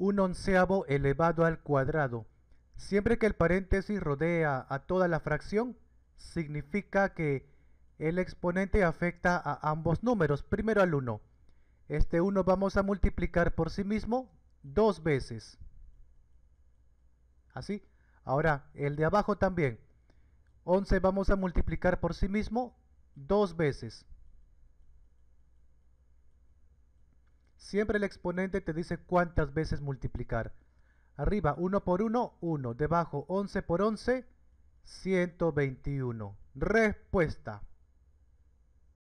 un onceavo elevado al cuadrado. Siempre que el paréntesis rodea a toda la fracción, significa que el exponente afecta a ambos números, primero al 1. Este 1 vamos a multiplicar por sí mismo dos veces. Así. Ahora, el de abajo también. 11 vamos a multiplicar por sí mismo dos veces. Siempre el exponente te dice cuántas veces multiplicar. Arriba 1 por 1, 1. Debajo 11 por 11, 121. Respuesta.